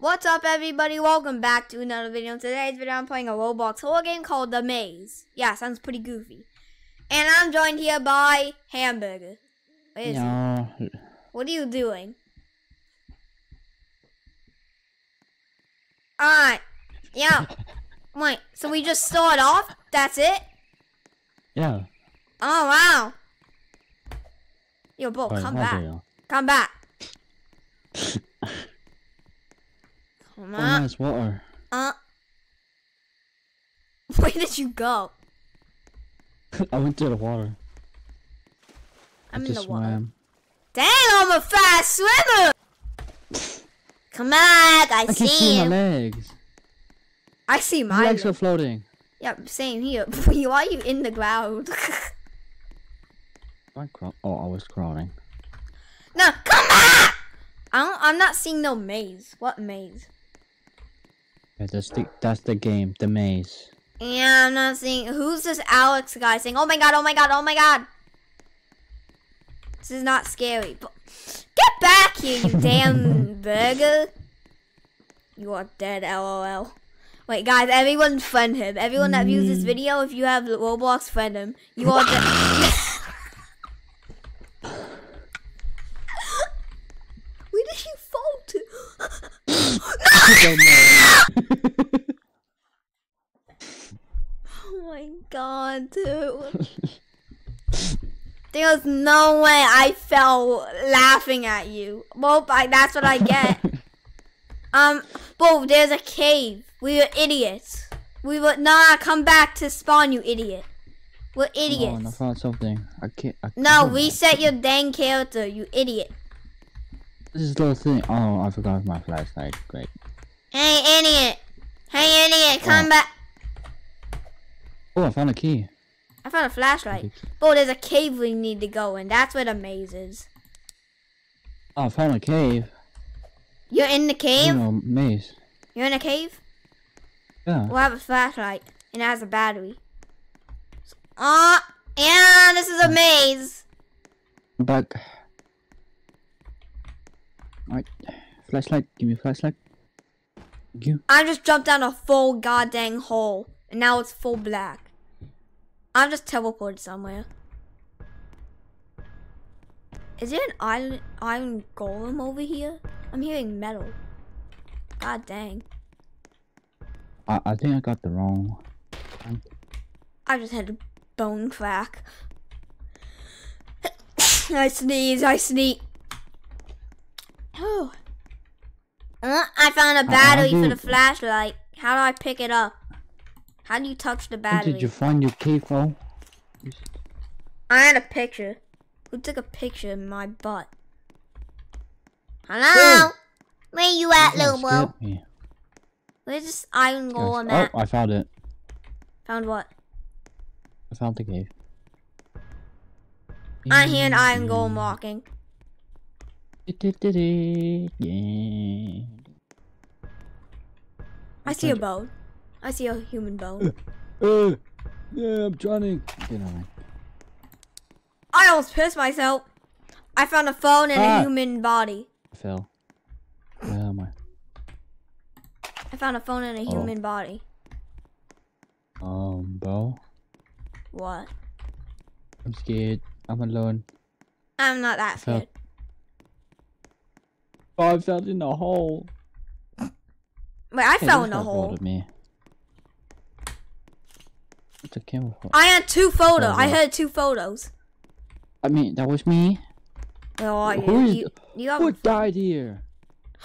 What's up, everybody? Welcome back to another video. In today's video, I'm playing a Roblox horror game called The Maze. Yeah, sounds pretty goofy. And I'm joined here by Hamburger. Where is he? What are you doing? Alright. Yeah. Wait, so we just start off? That's it? yeah. Oh, wow. Yo, Bo, Wait, come back. Come back. Come Oh, nice water. Uh. Where did you go? I went to the water. I'm I in the water. swam. Dang, I'm a fast swimmer! Come back, I, I see see my legs. I see My my legs are floating. Yep, same here. Why are you in the ground? I crawl. Oh, I was crawling. no, come back! I don't, I'm not seeing no maze. What maze? Yeah, that's the that's the game, the maze. Yeah, I'm not seeing. Who's this Alex guy saying, oh my god, oh my god, oh my god? This is not scary. But get back here, you damn burger. You are dead, lol. Wait, guys, everyone friend him. Everyone that views this mm. video, if you have Roblox, friend him. You are dead. Where did you fall to? Know. Oh my god, dude. There's no way I fell laughing at you. Well, I, that's what I get. um, Bo, there's a cave. We were idiots. We were nah. Come back to spawn, you idiot. We're idiots. Oh, and I found something. I can't. I No, can't- reset your dang character, you idiot. This is the thing. Oh, I forgot my flashlight. Great. Hey, idiot. Hey, idiot, come Oh. back. Oh, I found a key. I found a flashlight. Oh, there's a cave we need to go in. That's where the maze is. Oh, I found a cave. You're in the cave? know, maze. You're in a cave? Yeah. We'll have a flashlight, and it has a battery. Ah, yeah, this is a maze. I'm back. Alright. Flashlight. Give me a flashlight. You. I just jumped down a full goddamn hole, and now it's full black. I'm just teleported somewhere. Is there an iron, iron golem over here? I'm hearing metal. God dang. I, I think I got the wrong. one. I just had a bone crack. I sneeze, I sneeze. Oh. Uh, I found a battery for the flashlight. How do I pick it up? How do you touch the battery? did you find your cave, bro? I had a picture. Who took a picture of my butt? Hello? Where you at, little bro? Where's this iron golem Oh, at? I found it. Found what? I found the cave. I hear an iron golem walking. Yeah. I see a bone. I see a human bone. Uh, yeah, I'm drowning. Get on. I almost pissed myself. I found a phone and a Ah. human body. I fell. Where am I? I found a phone and a Oh. human body. Um, bro. What? I'm scared. I'm alone. I'm not that scared. Oh, I fell in a hole. Wait, I Hey, fell in a hole. Me. What's a camera? I had two photos. Oh, I had two photos. I mean, that was me. You? Who you, you have Who died here?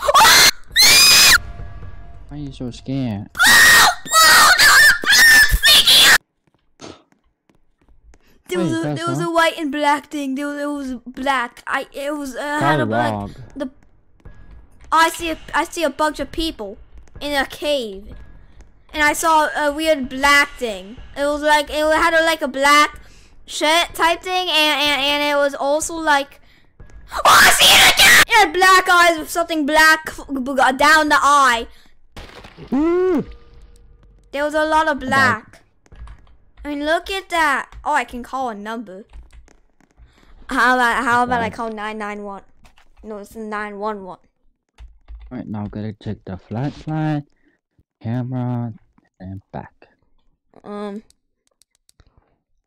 Why are you so scared? There was Wait, a there was a white and black thing. There was, it was black. I it was uh, had a black. The I see a, I see a bunch of people in a cave, and I saw a weird black thing. It was like it had a, like a black shirt type thing, and, and and it was also like. Oh, I see it again! It had black eyes with something black down the eye. There was a lot of black. I mean, look at that. Oh, I can call a number. How about how about I call nine nine one? No, it's nine one one. Right now, I'm gonna check the flashlight, camera, and back. Um.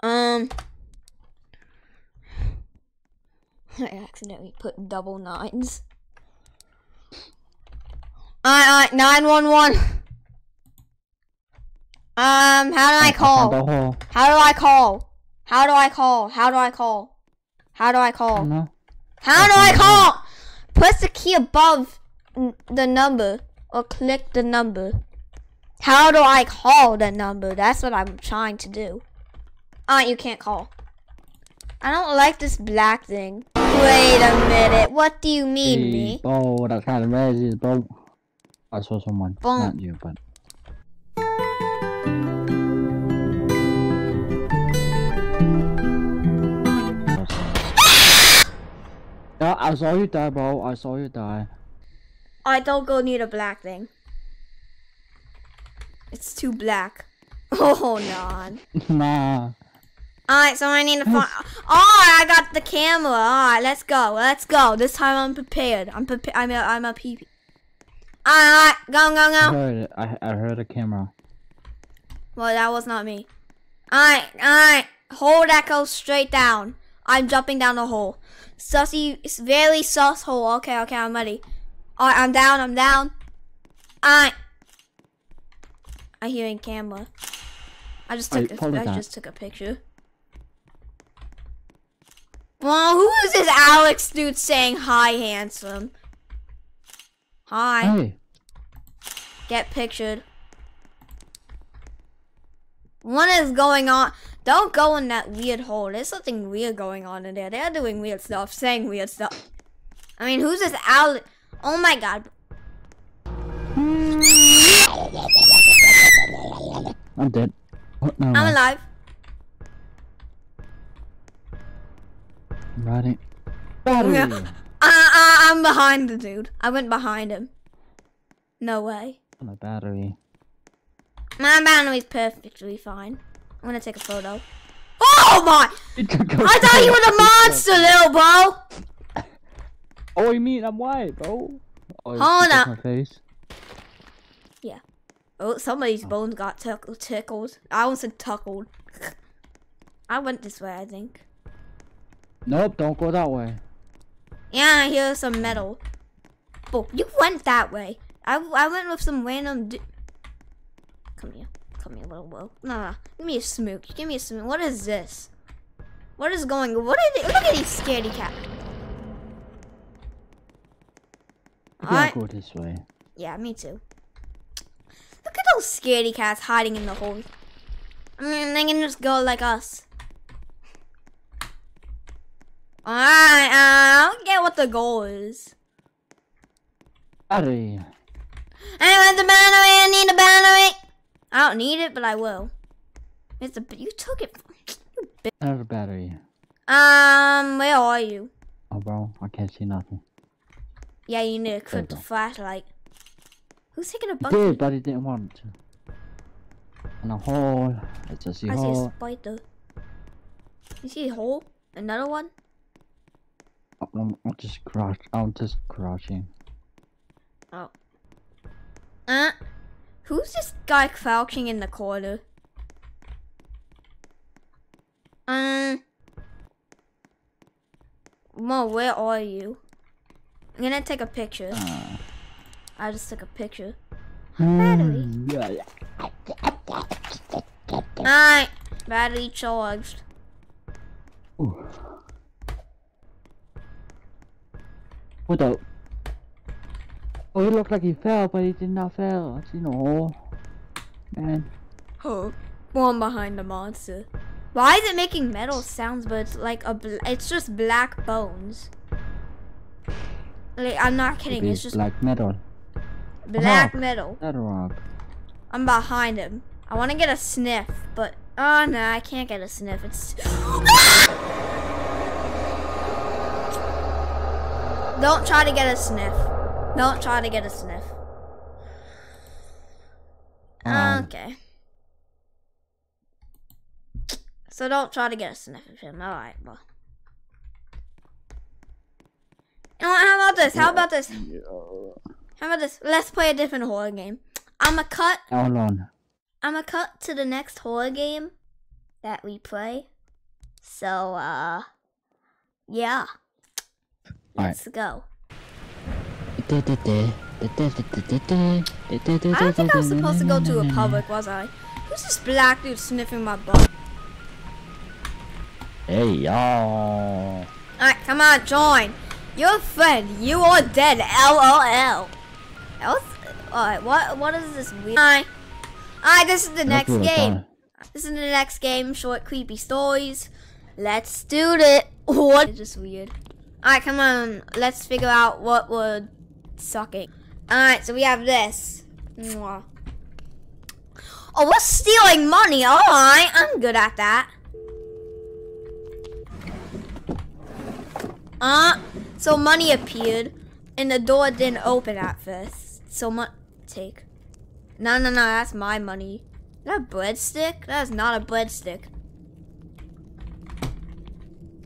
Um. I accidentally put double nines. Alright, alright, 911. Um, how do I call? How do I call? How do I call? How do I call? How do I I call? How do I call? Press the key above the number or click the number. How do I call the number? That's what I'm trying to do. Ah, you can't call. I don't like this black thing. Wait a minute. What do you mean, Hey, me? Bo, that kind of raises, Bo. I saw someone. Bo. Not you, but. Yeah, I saw you die, Bo. I saw you die. I don't go near the black thing. It's too black. Oh, no. nah. Alright, so I need to find. Oh, I got the camera. Alright, let's go. Let's go. This time I'm prepared. I'm prepared. I'm a, I'm a PP. Alright, go, go, I go. heard it. I, I heard a camera. Well, that was not me. Alright, alright. Hold that goes straight down. I'm jumping down the hole. Sussy, it's very sus hole. Okay, okay, I'm ready. Alright, I'm down, I'm down. I I hear in camera. I just took Wait, a, follow I just took a picture. Well, who is this Alex dude saying hi, handsome? Hi. Hey. Get pictured. What is going on? Don't go in that weird hole. There's something weird going on in there. They're doing weird stuff, saying weird stuff. I mean, who's this Alex? Oh my god. I'm dead. Oh, no, I'm no. alive. Battery! Yeah. Uh, I'm behind the dude. I went behind him. No way. My battery. My battery's perfectly fine. I'm gonna take a photo. Oh my! I thought you were the monster, little bro! Oh, you mean I'm white, bro? Oh, Hold up. My face. Yeah. Oh, somebody's oh. bones got tick- tickled. I almost said tuckled. I went this way, I think. Nope, don't go that way. Yeah, I hear some metal. Oh, you went that way. I, I went with some random. Come here. Come here, little bro. No, no. Give me a smoke. Give me a smoke. What is this? What is going What are they? Look at these scaredy cat. I'll Alright. go this way. Yeah, me too. Look at those scaredy cats hiding in the holes. I mean, they can just go like us. Alright, uh, I don't get what the goal is. Battery. I want the battery, I need a battery. I don't need it, but I will. It's a, you took it. Another battery. Um, where are you? Oh, bro, I can't see nothing. Yeah, you need you crypto go. flashlight. Who's taking a bunch? did, but he didn't want to. In a hole. It's a sea I see a hole. spider. You see a hole? Another one? Oh, I'm, I'm just crouch. I'm just crouching. Oh. Uh, who's this guy crouching in the corner? Um, Mo, where are you? I'm gonna take a picture. Uh, I just took a picture. Battery. mm, yeah, yeah. Alright, battery charged. Ooh. What the? Oh, he looked like he fell, but he did not fall. You know. Man. Oh, one behind the monster. Why is it making metal sounds, but it's like a, it's just black bones. Like, I'm not kidding, maybe it's just black metal. black metal. That rock. I'm behind him. I want to get a sniff, but oh no, I can't get a sniff. It's don't try to get a sniff. Don't try to get a sniff. Um, Okay. So don't try to get a sniff of him. All right, well. You know what? How about this? How about this? How about this? Let's play a different horror game. I'ma cut. Hold on. I'ma cut to the next horror game that we play. So, uh, yeah. Let's go. I I don't think I was supposed to go to a public, was I? Who's this black dude sniffing my butt? Hey y'all. Alright, come on, join. Your friend, you are dead. LOL. Alright, what what is this weird? Alright. Alright, this is the next game. This is the next game, short creepy stories. Let's do it. What? It's just weird. Alright, come on. Let's figure out what we're sucking. Alright, so we have this. Mwah. Oh, we're stealing money. Alright, I'm good at that. Uh, so money appeared, and the door didn't open at first. So much take. No, no, no, that's my money. Is that a breadstick? That is not a breadstick.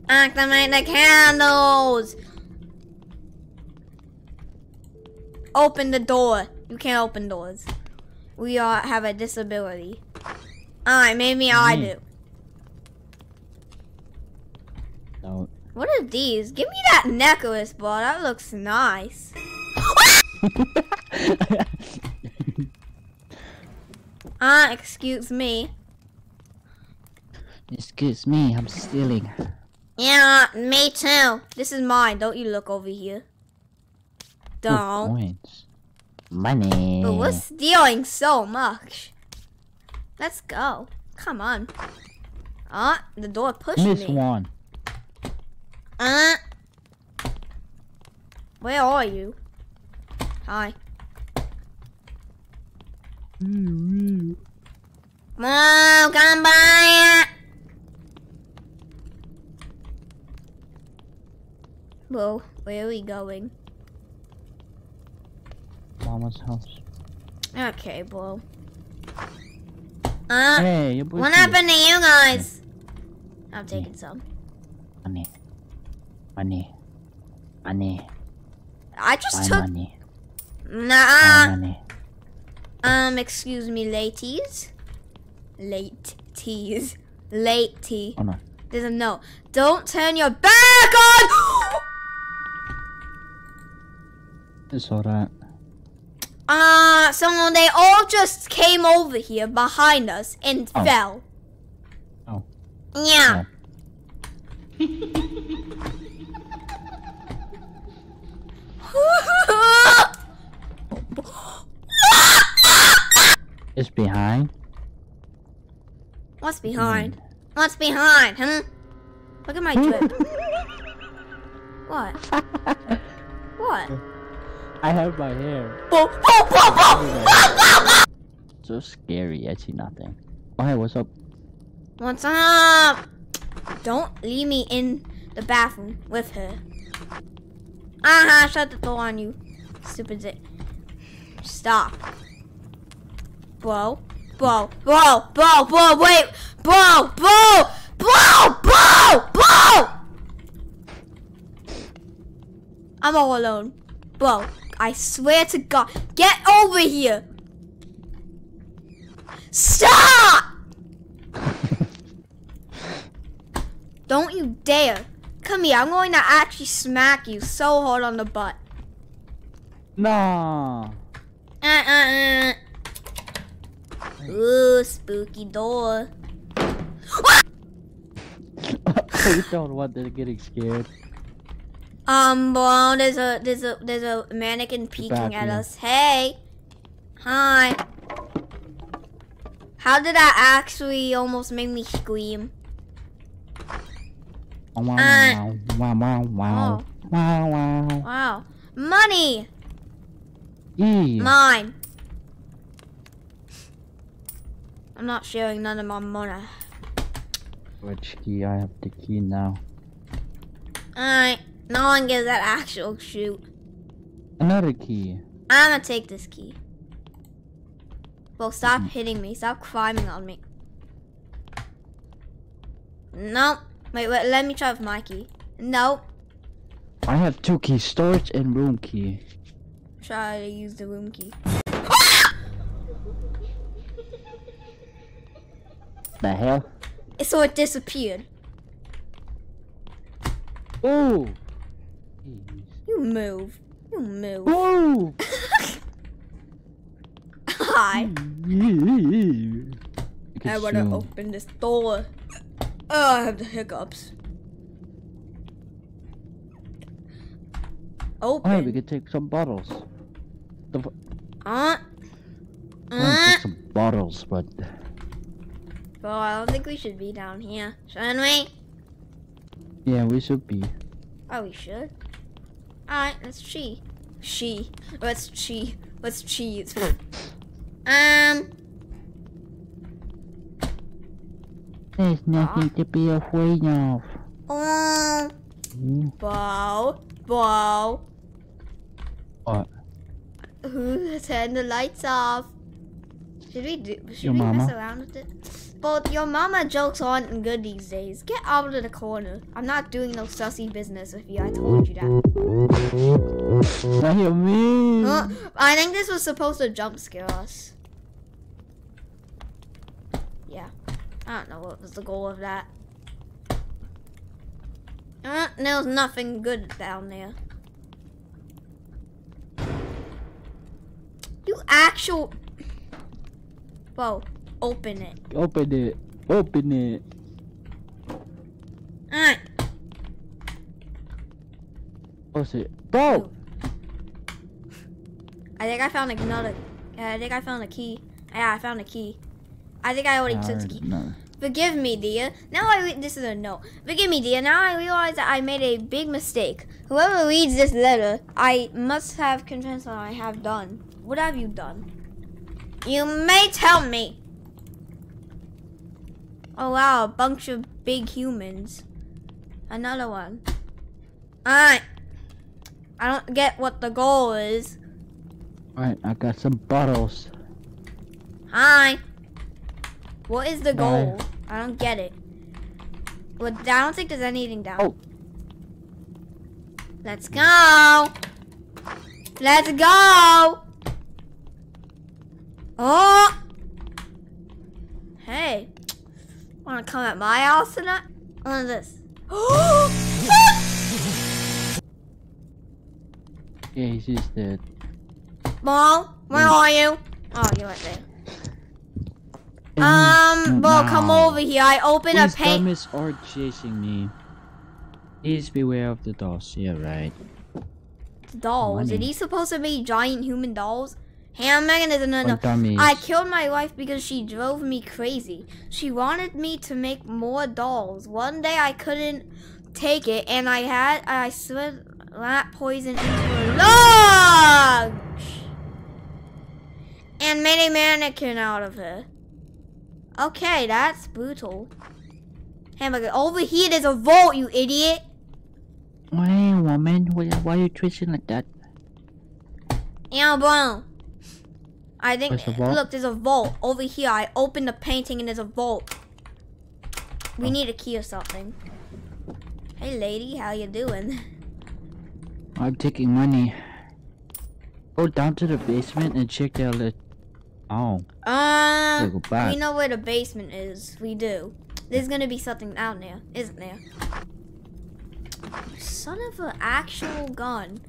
Activate the candles! Open the door. You can't open doors. We all have a disability. Alright, maybe I Me. do. No. What are these? Give me that necklace, bro. That looks nice. Ah, excuse me. Excuse me, I'm stealing. Yeah, me too. This is mine. Don't you look over here. Don't. coins. Money. But we're stealing so much. Let's go. Come on. Ah, the door pushed Miss me. one. Uh, where are you? Hi. On, come by. Whoa, where are we going? Mama's house. Okay, bro. Uh, Hey, what happened to you guys? I'm taking some. Money. Money. Money. I just My took. money. Nah. money. Um, excuse me, ladies. Late teas. Late tea. Oh no. There's a no. Don't turn your back on. It's alright. Uh, so they all just came over here behind us and Oh. fell. Oh. Yeah. It's behind. What's behind? What's behind, huh? Look at my drip. what? What? I have my hair. So scary. I see nothing. Oh, hey, what's up? What's up? Don't leave me in the bathroom with her. Aha, shut the door on you. Stupid zit. Stop. Bro. Bro. Bro. Bro. Bro. Wait. Bro. Bro. Bro. Bro. Bro. I'm all alone. Bro. I swear to God. Get over here. Stop! Don't you dare. Come here, I'm going to actually smack you so hard on the butt. no. Uh uh uh. Ooh, spooky door. Please don't want them getting scared. Um, bro, there's a there's a there's a mannequin peeking at us. Hey, hi. How did that actually almost make me scream? Wow, wow, Uh. wow, wow, wow, Oh. wow, wow. Wow, money, E. mine. I'm not sharing none of my money. Which key? I have the key now. Alright, no one gets that actual shoot. Another key. I'm gonna take this key. Well, stop mm-hmm. hitting me. Stop climbing on me. Nope. Wait, wait, let me try with my key. Nope. I have two keys, storage and room key. Try to use the room key. The hell? So it disappeared. Ooh! You move. You move. Ooh! Hi. I wanna zoom. open this door. Oh, I have the hiccups. Oh, hey, we could take some bottles. The f- Uh. I Uh. take some bottles, but Well, I don't think we should be down here, Shouldn't we? yeah, we should be. Oh, we should. Alright, let's cheat. She. Let's cheat. Let's cheese. um. There's nothing to be afraid of. Oh. Hmm? Bo. Bo. What? Who turned the lights off? Should we do? Should Your we mess around with it? But your mama jokes aren't good these days. Get out of the corner. I'm not doing no sussy business with you. I told you that. What you mean? Uh, I think this was supposed to jump scare us. Yeah. I don't know what was the goal of that. Uh, there was nothing good down there. You actual. Whoa. Open it. Open it. Open it. Alright. What's it? Bro! I think I found another. I think I found a key. Yeah, I found a key. I think I already took the key. no. Forgive me, dear. Now I this is a no. Forgive me, dear. Now I realize that I made a big mistake. Whoever reads this letter, I must have confessed what I have done. What have you done? You may tell me. Oh wow, a bunch of big humans. Another one. Alright. I don't get what the goal is. Alright, I got some bottles. Hi. What is the Bye. goal? I don't get it. Well, I don't think there's anything down. Oh. Let's go. Let's go. Oh. Hey. Want to come at my house tonight? What is this? Yeah, he's just dead. Mom, where are you? Oh, you're right there. Mm, Um, well, come over here. I opened a These paint. dummies are chasing me. Please beware of the dolls. Yeah, right. dolls. Are these supposed to be giant human dolls? Ham another. Or dummies. I killed my wife because she drove me crazy. She wanted me to make more dolls. One day I couldn't take it, and I had I slid rat poison into her lungs and made a mannequin out of her. Okay, that's brutal. Hamburger, over here there's a vault, you idiot. Hey, woman, why, why are you twisting like that? Yeah, bro. I think. There's? Look, there's a vault over here. I opened the painting and there's a vault. We Oh. need a key or something. Hey, lady, how you doing? I'm taking money. Go down to the basement and check out the. Oh, uh, go back. we know where the basement is. We do. There's gonna be something down there, isn't there? Son of an actual gun.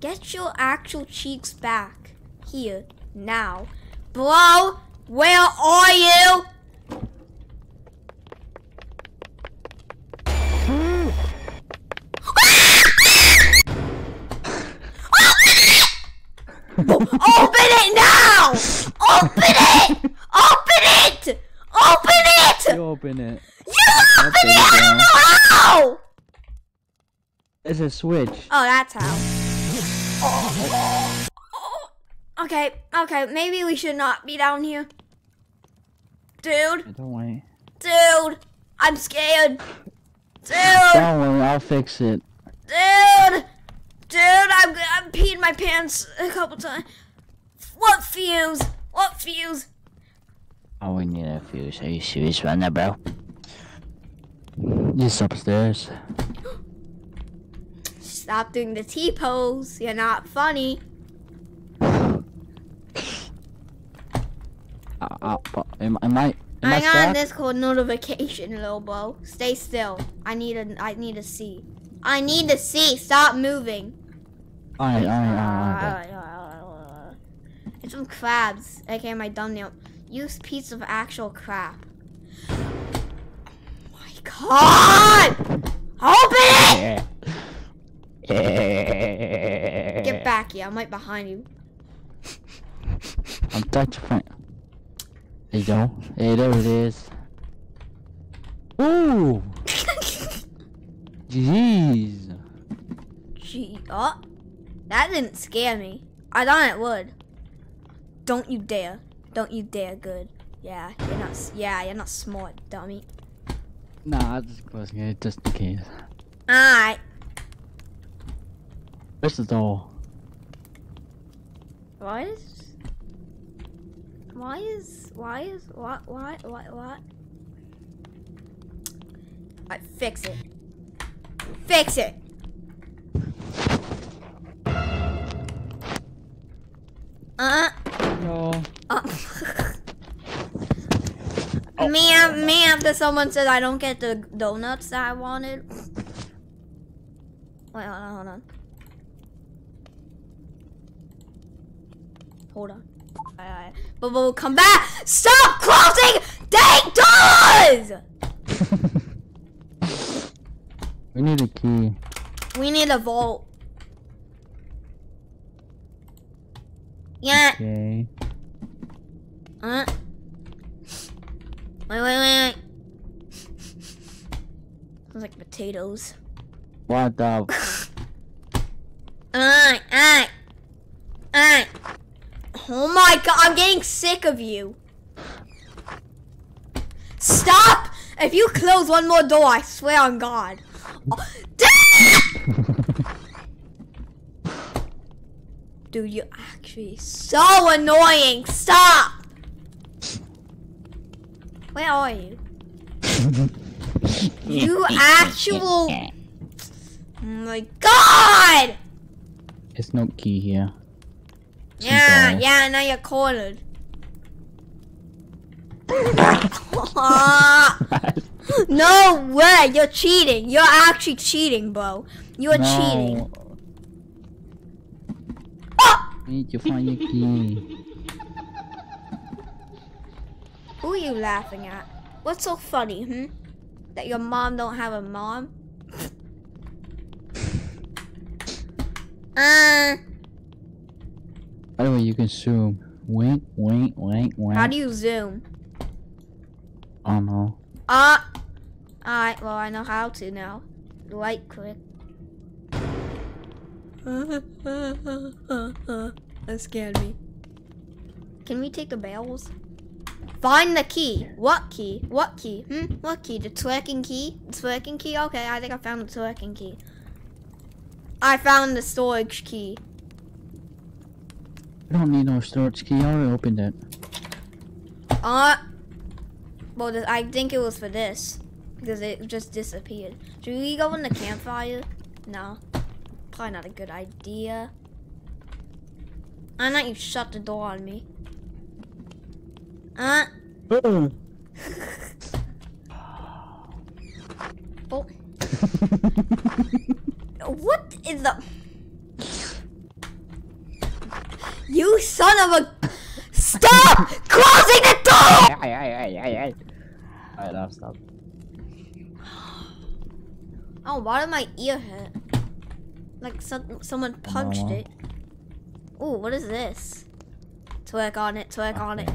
Get your actual cheeks back. Here, now. Bro, where are you? Open it now! Open it! Open it! Open it! you open it. You open it! it I don't know how! It's a switch. Oh, that's how. Oh. Okay, okay, maybe we should not be down here. Dude, Don't worry. dude, I'm scared. Dude, Don't worry, I'll fix it. dude, dude, I'm, I'm peeing my pants a couple times. What fuse? What fuse? Oh, we need a fuse. Are you serious right now, bro? Just upstairs. Stop doing the T pose. You're not funny. Uh, uh, but am, am I? Am I got stuck? Discord notification, Lobo. Stay still. I need a. I need to see. I need to see. Stop moving. Alright, alright, alright. alright. It's some crabs, aka my thumbnail. Use piece of actual crap. Oh my god! Open it! Get back here. I'm right behind you. I'm trying to find. There you go. Hey, there it is. Ooh! Jeez. Gee, oh, that didn't scare me. I thought it would. Don't you dare! Don't you dare! Good. Yeah, you're not. Yeah, you're not smart, dummy. Nah, I'm just closing it just in case. Alright. Where's the door? Why is? Why is? Why is? What? What? What? What? I fix it. Fix it. Uh. No. uh. me, af- me after someone said I don't get the donuts that I wanted. Wait, hold on, hold on. Hold on. Alright. But we'll come back. Stop closing dang doors! we need a key. We need a vault. Yeah. Okay. Uh. Wait, wait, wait, wait. Sounds like potatoes. What the? Alright, alright. Alright. Oh my god, I'm getting sick of you. Stop! If you close one more door, I swear on God. Oh, Dude, you're actually so annoying. Stop! Where are you? You actual. Oh my god! There's no key here. Yeah, yeah, now you're cornered. no way, you're cheating. You're actually cheating, bro. You're cheating. No. I need to find a key. Who are you laughing at? What's so funny, hmm? That your mom don't have a mom? Uh, By the way, you can zoom. Wink, wink, wink, wink. how do you zoom? I don't know. Ah! Alright, well, I know how to now. Right click. that scared me. Can we take the barrels? Find the key. What key? What key? Hmm? What key? The twerking key? The twerking key? Okay, I think I found the twerking key. I found the storage key. We don't need no storage key. I already opened it. Uh, well, th- I think it was for this because it just disappeared. Should we go in the campfire? No, probably not a good idea. I know you shut the door on me. Uh, oh, what is the? You son of a! Stop closing the door! Alright, I'll stop. Oh, why did my ear hurt? Like some, someone punched it. Ooh, what is this? Twerk on it, twerk on it.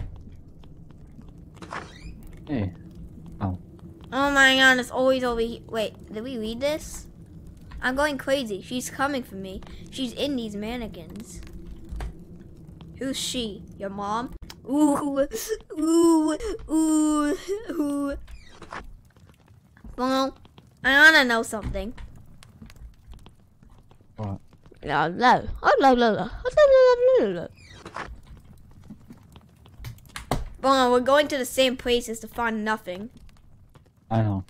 Hey. Oh. Oh my god, it's always over here. Wait, did we read this? I'm going crazy. She's coming for me. She's in these mannequins. Who's she? Your mom? Ooh, ooh, ooh, ooh. Well, I wanna know something. What? No, no. Oh, no, no, no. Oh, no, no, no, no, no. Well, we're going to the same places to find nothing. I know.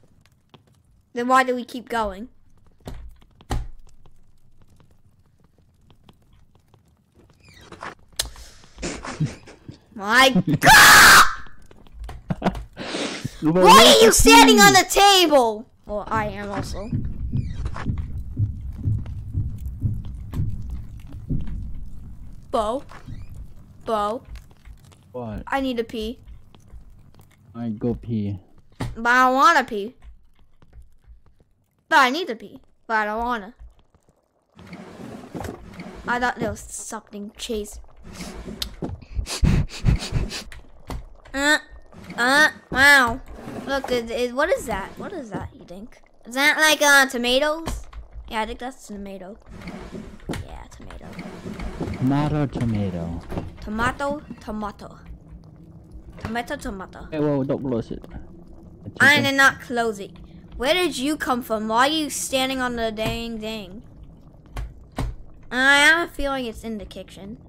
Then why do we keep going? My God! Why are you standing on the table? Well, I am also. Bo. Bo. What? I need to pee. I go pee. But I don't wanna pee. But I need to pee. But I don't wanna. I thought there was something chase. Uh, uh, wow. Look, it, it, what is that? What is that, you think? Is that like uh, tomatoes? Yeah, I think that's tomato. Yeah, tomato. Tomato, tomato. Tomato, tomato. Tomato, tomato. Hey, well, don't close it. I did not close it. Where did you come from? Why are you standing on the dang thing? I have a feeling it's in the kitchen.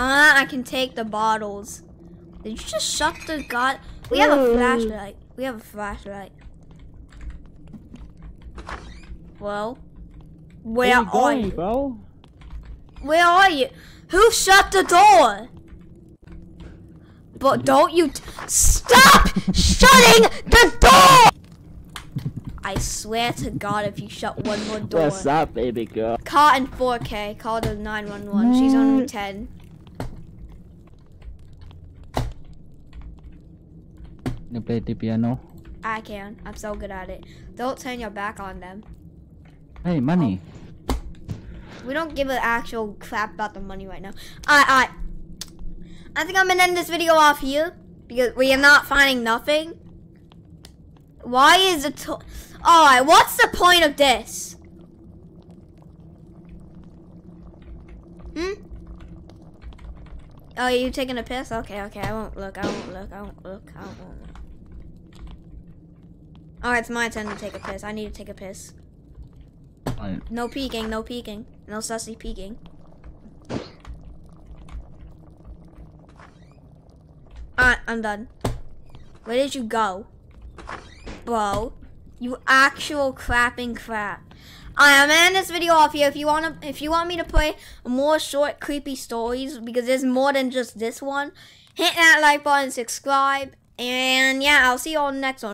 Ah, uh, I can take the bottles. Did you just shut the god? We have a mm. flashlight. We have a flashlight. Well, where, where are, going, you? Bro? Where are you? Who shut the door? But don't you stop shutting the door! I swear to God, if you shut one more door. What's up, baby girl? Caught in 4K. Called her 911. She's on mm. 10. Can you play the piano? I can. I'm so good at it. Don't turn your back on them. Hey, money. Oh. We don't give an actual crap about the money right now. I, I, I think I'm gonna end this video off here because we are not finding nothing. Why is the to All right, what's the point of this? Hmm? Oh, you taking a piss? Okay, okay, I won't look, I won't look, I won't look, I won't look. Alright, it's my turn to take a piss. I need to take a piss. No peeking, no peeking. No sussy peeking. Alright, I'm done. Where did you go? Bro. You actual crapping crap. Alright, I'm gonna this video off here. If you wanna if you want me to play more short creepy stories, because there's more than just this one, hit that like button, subscribe, and yeah, I'll see you on the next one.